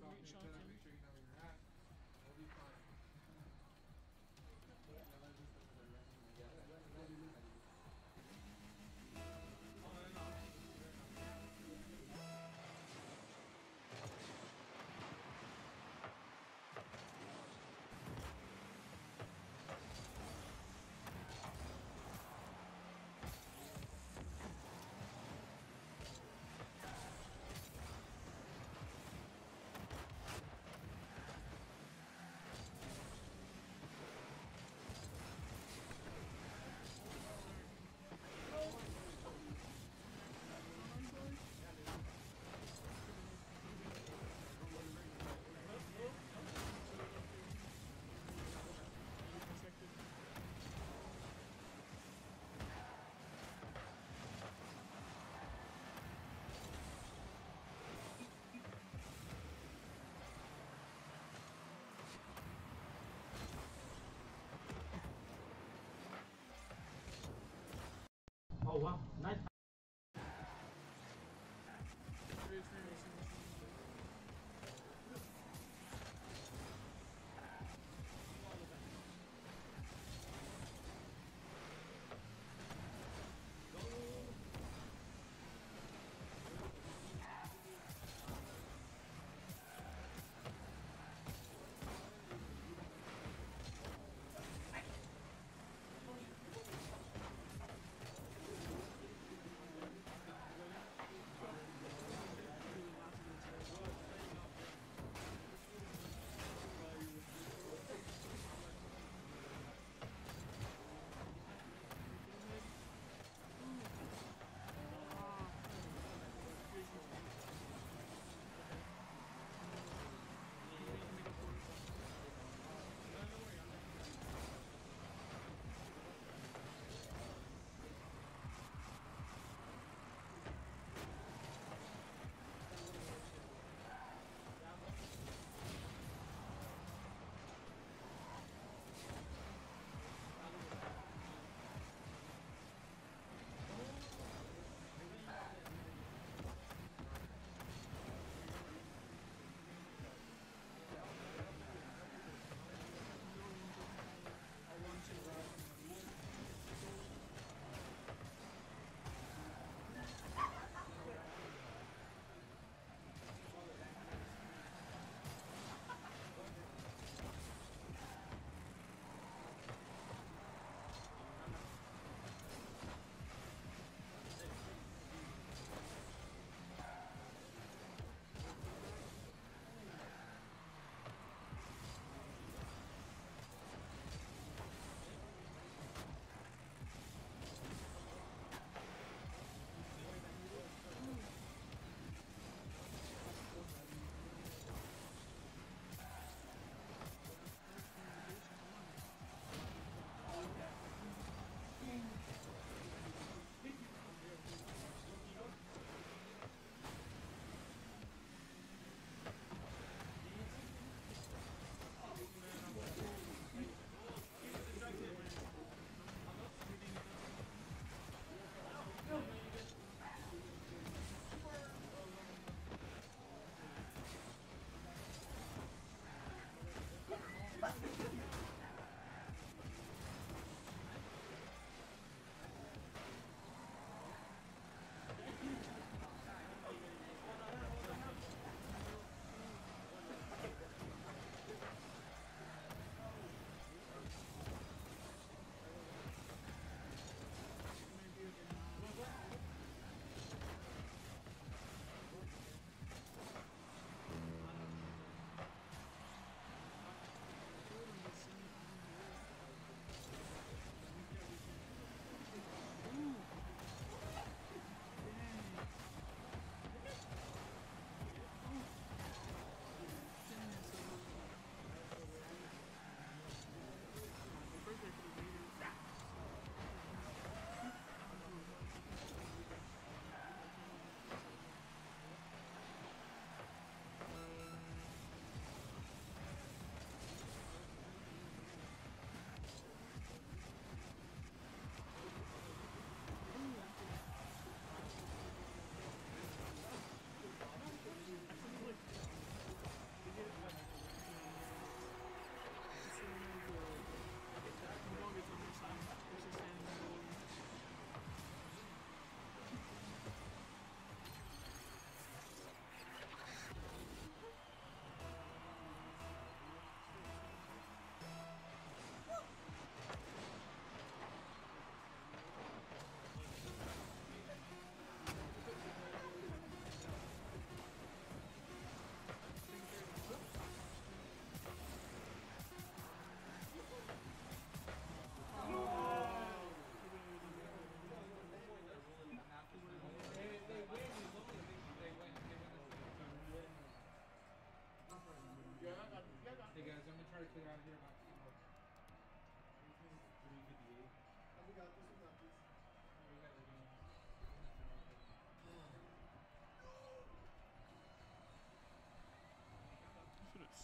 gonna Oh wow, nice. scenes. Where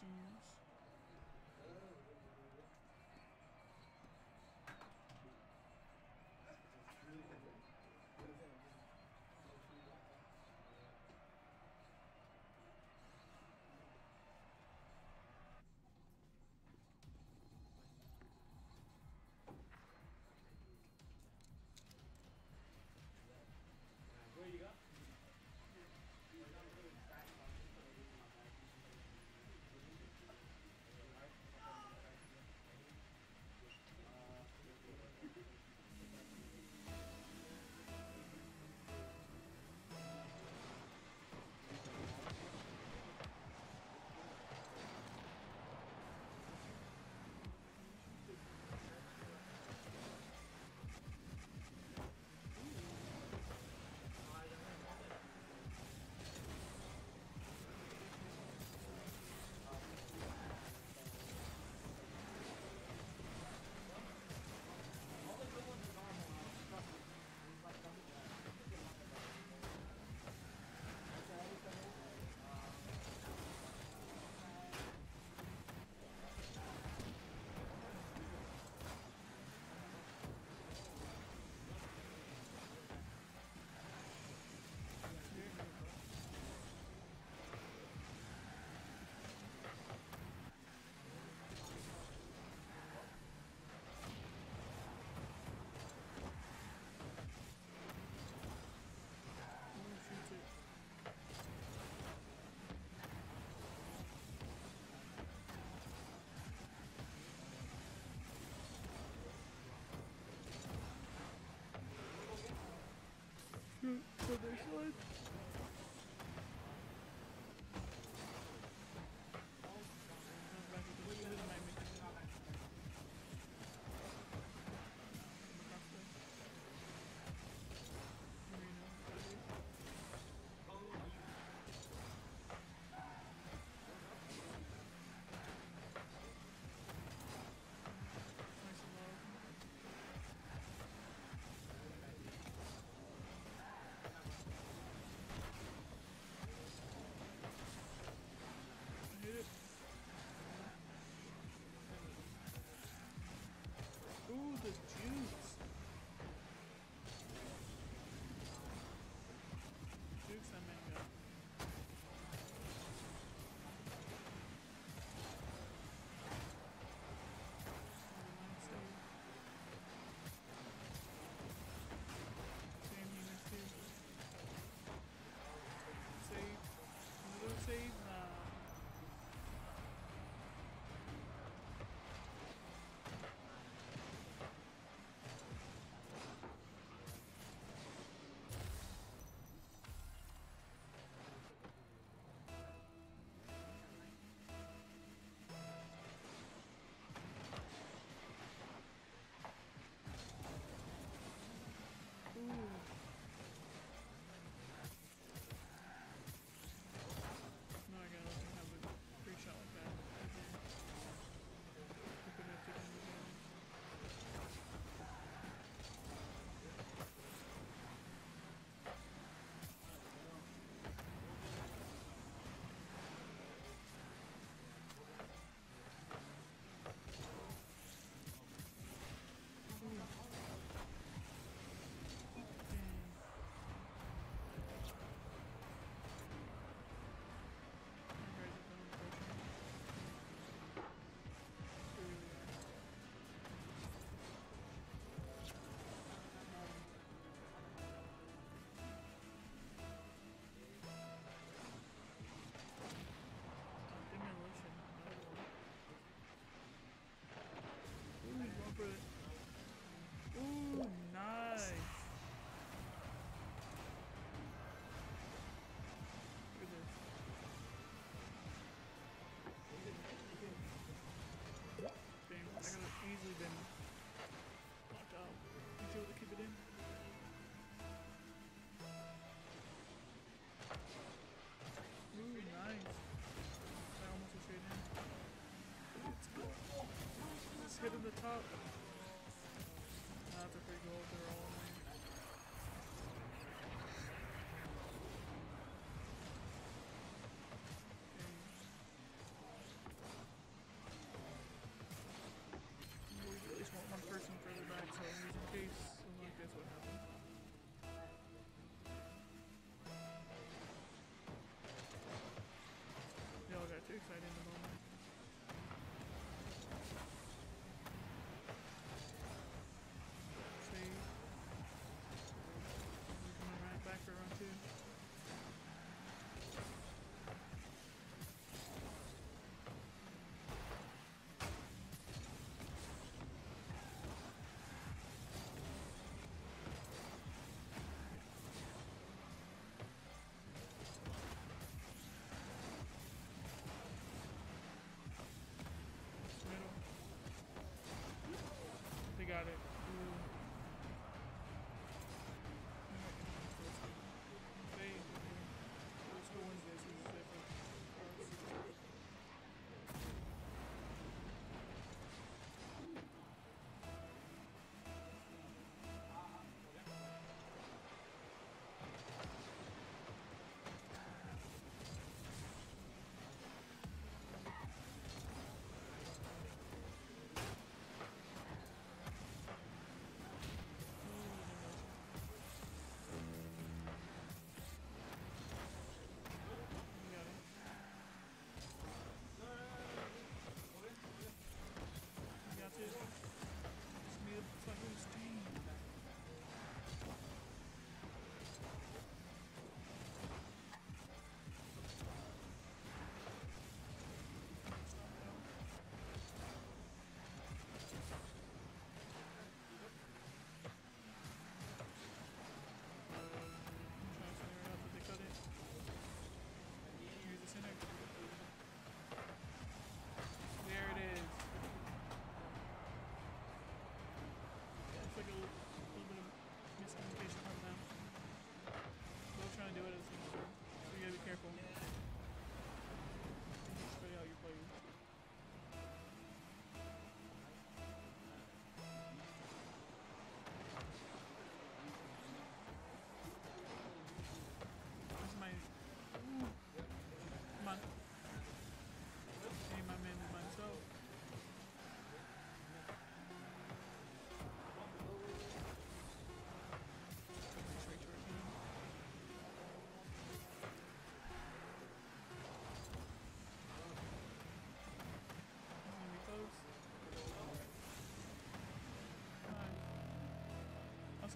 you Shoot the next one.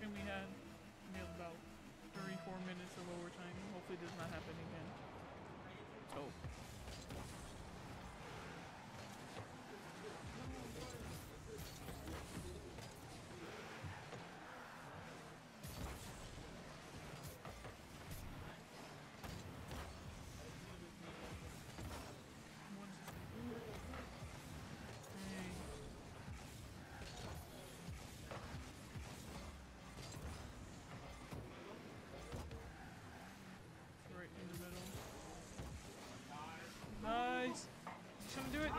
and we had you know, about three, four minutes of overtime. Hopefully it does not happen again. So.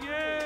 yeah!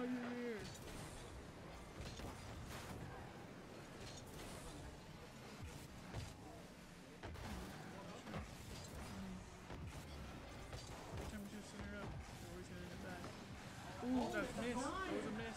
out of here. Ooh, that's missed. That was a miss.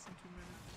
less than two minutes.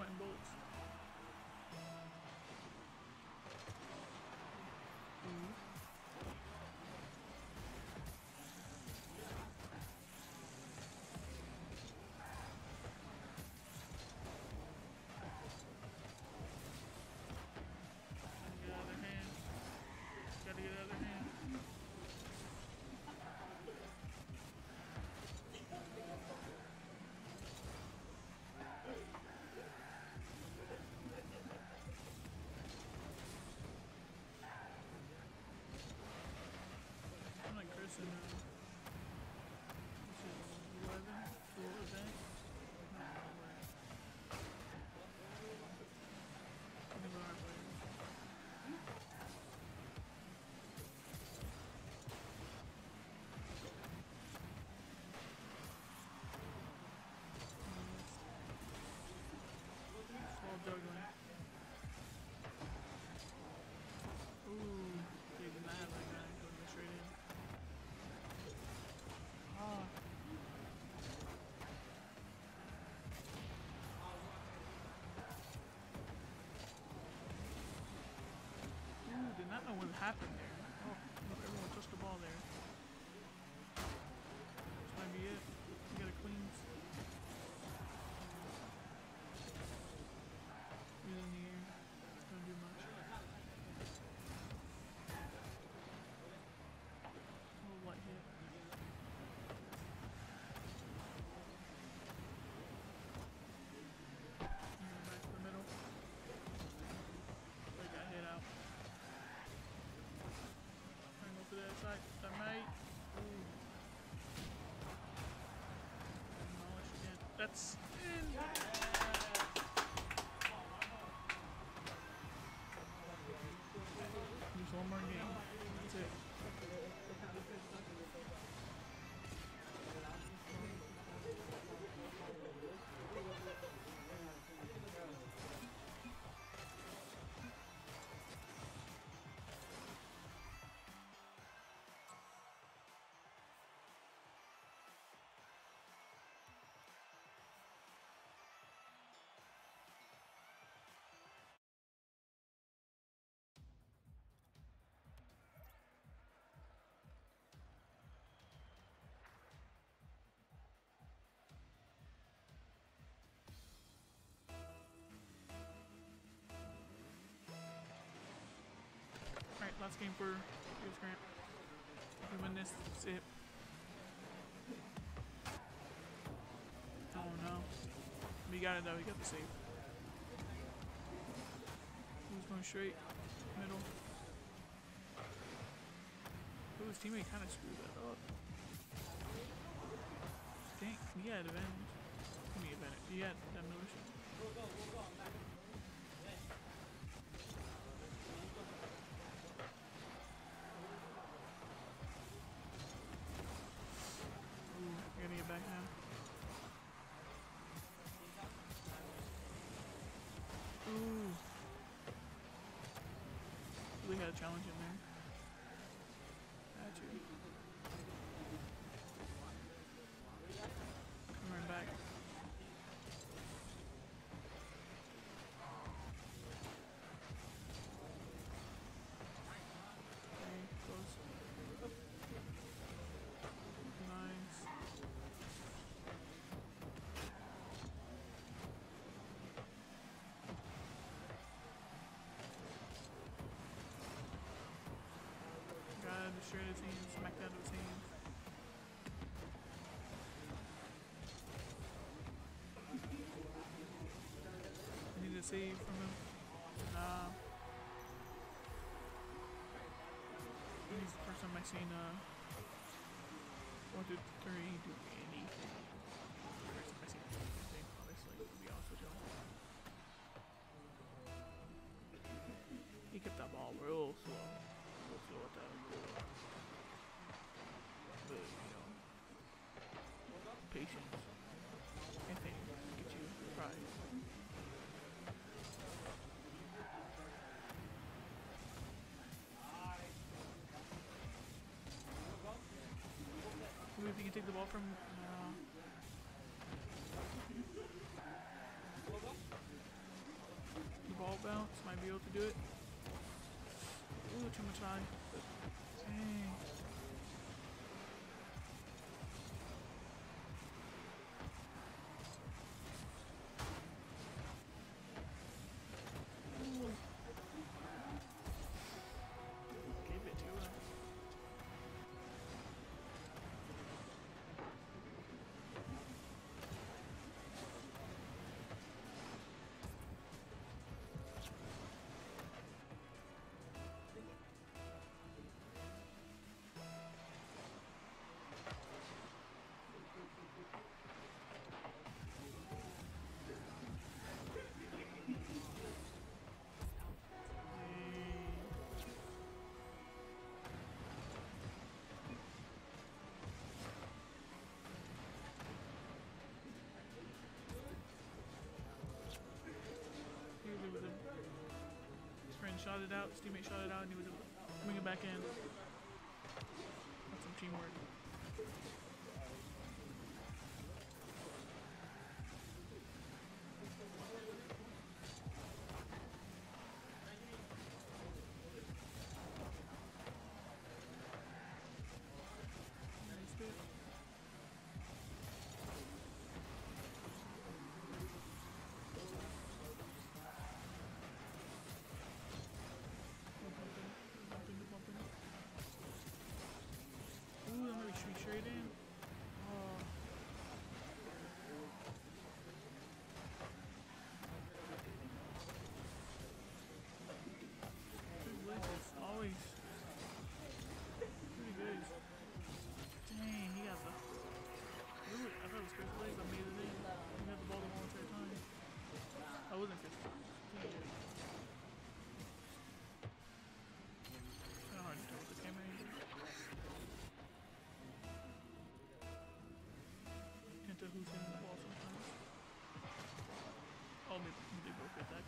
sweating bullets. happened there. That might. Ooh. That's in. Game for US Grant. Win this, it. Oh no. We got it though, we got the save. Who's going straight? Middle. Ooh, his teammate kind of screwed that up. Dang, he had advantage. Give me advantage. He had demolition. Ooh, We had a challenge in there. Got you. Come right back. Okay, close. Nice. Gotta destroy the team, smack team. I need a save from him. Nah. He's the first time I've seen uh one, two, three do anything. First time I seen anything, to be honest with y'all. He kept that ball real slow. Real slow at that. But, you know, patience. Anything get you right. Maybe if you can take the ball from. Uh, the ball bounce, might be able to do it. Ooh, too much high. Shot it out, his teammate shot it out, and he was able to bring it back in. That's some teamwork. Who's hitting the sometimes. Oh, they, they get that.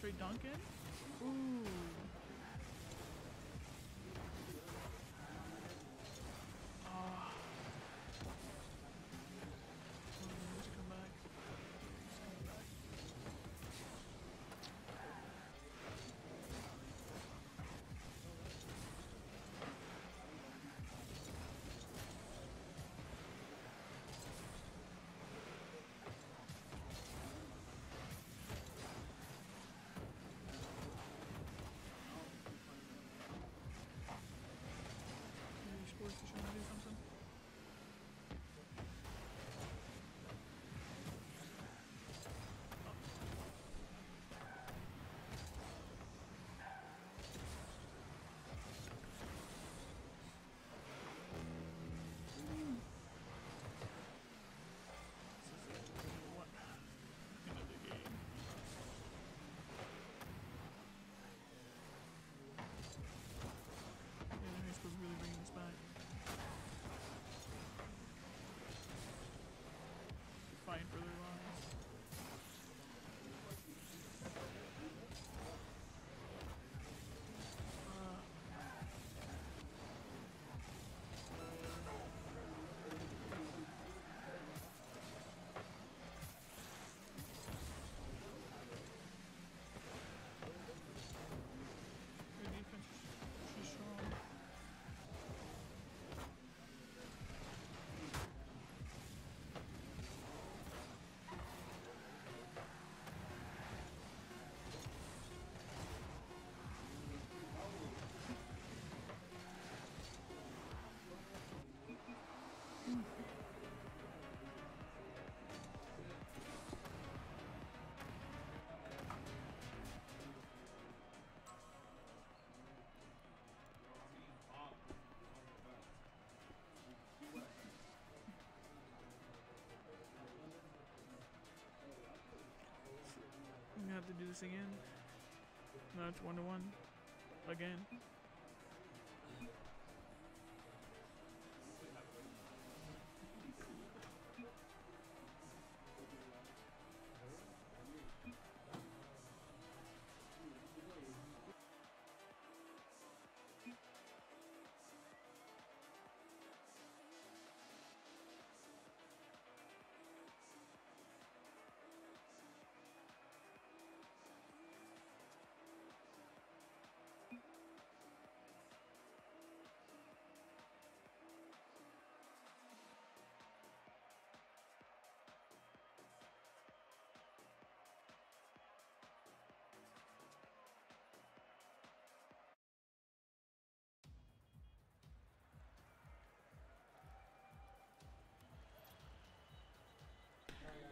Trey Duncan? Ooh. Ah. Oh, just come back. Just come back. Maybe sports is trying to do something. This is what end of the game. Yeah, they're supposed to really bring this back. Fighting for have to do this again. No, it's one to one. Again.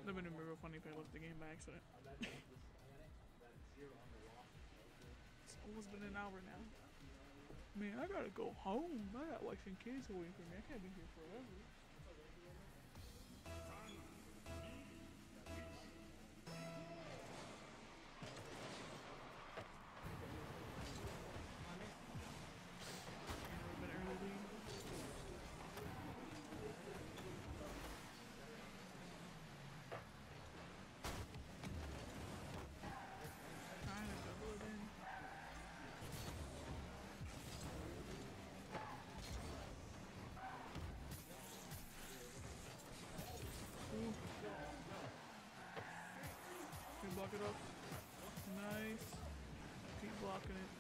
That would have been real funny if I left the game by accident. it's almost been an hour now. Man, I gotta go home. I got wife and kids waiting for me. I can't be here forever. Block it up. Nice. Keep blocking it.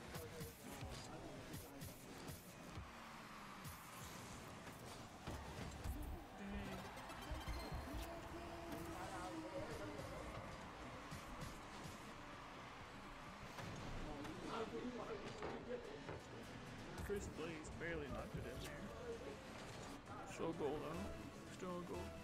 Chris Blaze barely knocked it in there. Still goal though. Still a goal.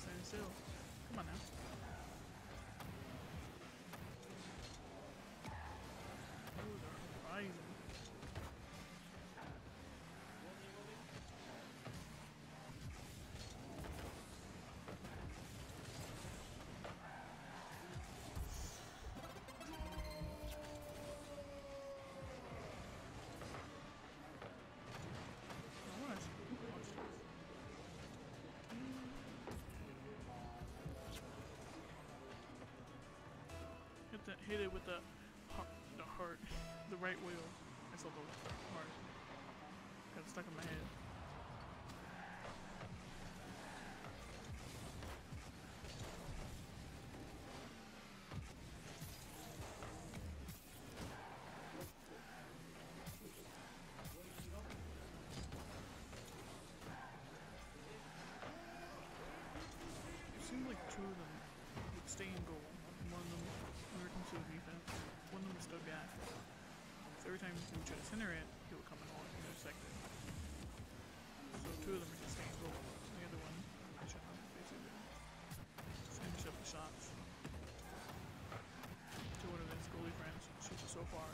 stand still. Hit that. Hit it with the heart, the heart, the right wheel. I saw the heart. Got stuck in my head. It seemed like two of them would stay in goal. and One of them into the defense. One of them would still back. So every time would try to center it, he would come and intersect it. So two of them are just staying. And the other one is trying to basically just intercept the shots. To one of his goalie friends shoots so far.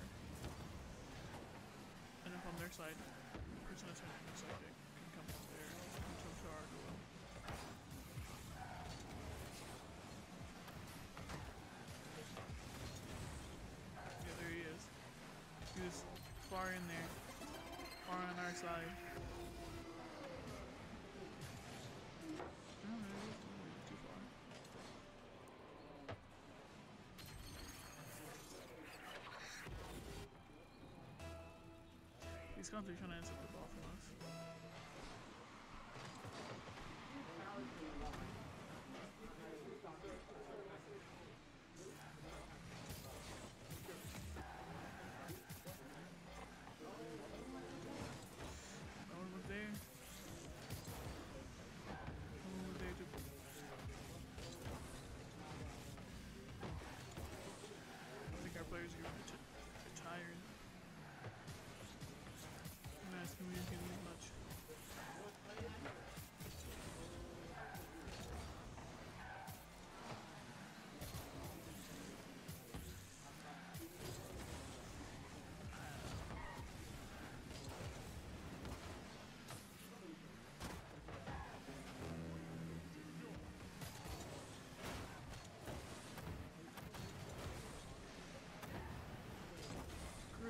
And then from their side, the person that's trying to intercept it can come up there and jump to our goal. Yeah, there he is. He was far in there. Far on our side. He's. He's constantly trying to intercept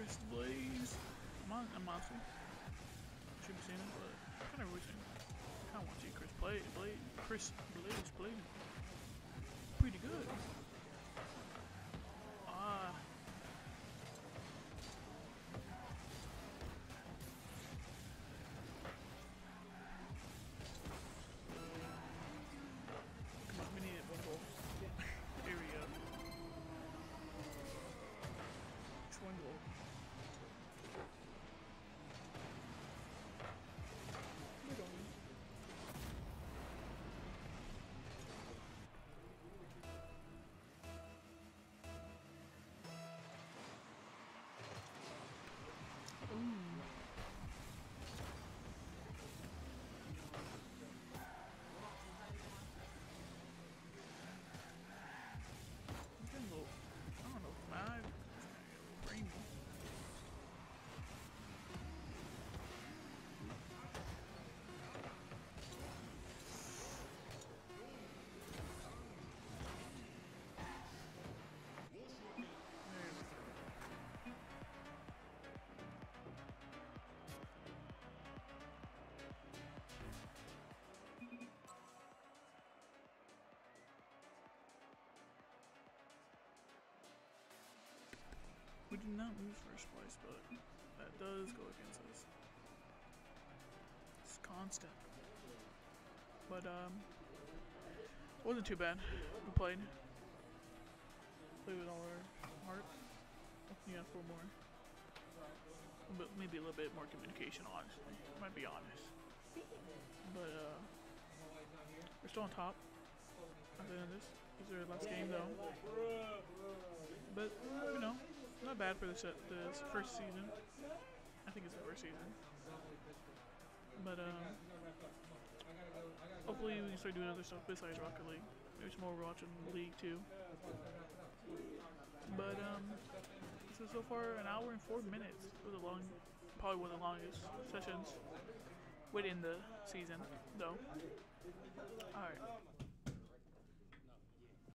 Chris Blaze. I'm on, I'm on Should be seeing it, but kind of wishing. I kind of want to see Chris play, Blaze, Chris Blaze play. Pretty good. We did not lose first place, but that does go against us. It's constant. But, um, wasn't too bad. We played. Played with all our heart. Yeah, four more. But maybe a little bit more communication, honestly. Might be honest. But, uh, we're still on top at the end of this. This is our last game, though. But, you know, not bad for the this first season. I think it's the first season. But um, hopefully we can start doing other stuff besides Rocket League. Maybe some more watching League too. But um, So so far, an hour and four minutes. Was a long, probably one of the longest sessions within the season, though. All right.